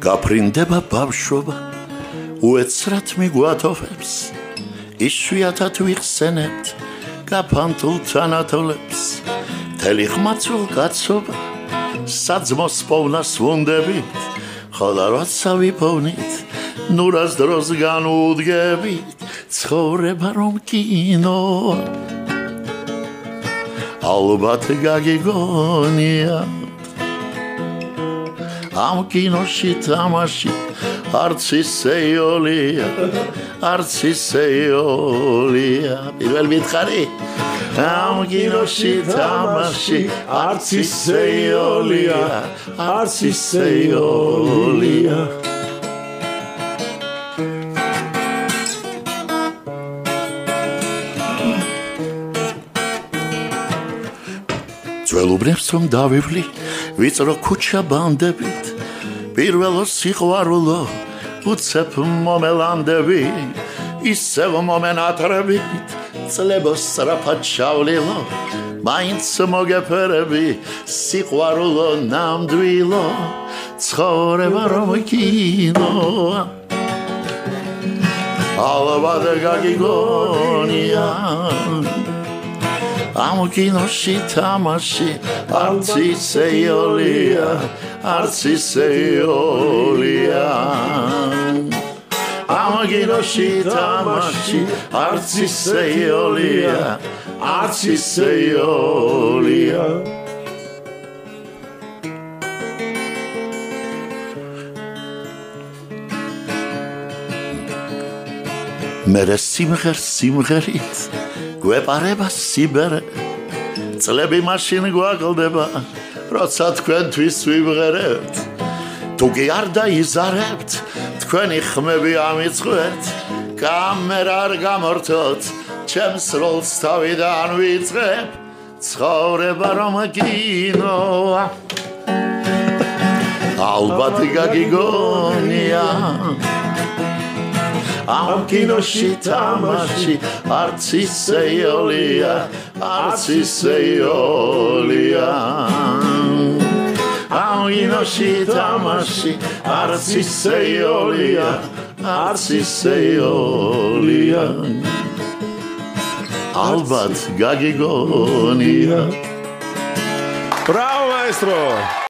გაფრინდება ბავშვობა უეცრად მიგვათოფებს ისუათად ვიხსენებთ გაფანტულ თანათოლებს. თელი ხმაცულ კაცობა საძმოს პოვნას ვუნდებით ხოლო როცა ვიპოვნით ნურას დროს განუდგებით ცხოვრება რომ კინო. ალბათ გაგიგონია ამ კინოში თამაში არც ისეოლია არც ისეოლია პირველ მითხარი? ამ კინოში თამაში არც ისეოლია არც ისეოლია ძველუბრებს რომ დავივლი ვიწრო ქუჩა ბანდებით. პირველო სიყვარულო უცებ მომელანდები ისევ მომენატრებით წლებო სწრაფად ჩავლილო მაინც მოგეფერები სიყვარულო ნამდვილო ცხოვრება რომ კინო ალბათ გაგიგონია ამ კინოში თამაში არც ისეოლია არც ისეოლია ამ კინოში თამაში არც ისეოლია არც ისეოლია მერე სიმღერ სიმღერით გვეპარება სიბერე. წლები მაშინ გვაკლდება როცა თქვენთვის ვიმღერებთ თუ კი არ დაიზარებთ თქვენი ხმები ამიწყეთ კამერა არ გამორთოთ ჩემს როლს თავიდან ვიწყებ. ცხოვრება რომ კინოა ალბათ გაგიგონია ამ კინოში თამაში არც ისეოლია არც ისეოლია ამ კინოში თამაში არც ისეოლია არც ისეოლია ალბათ გაგიგონია ბრავო მაესტრო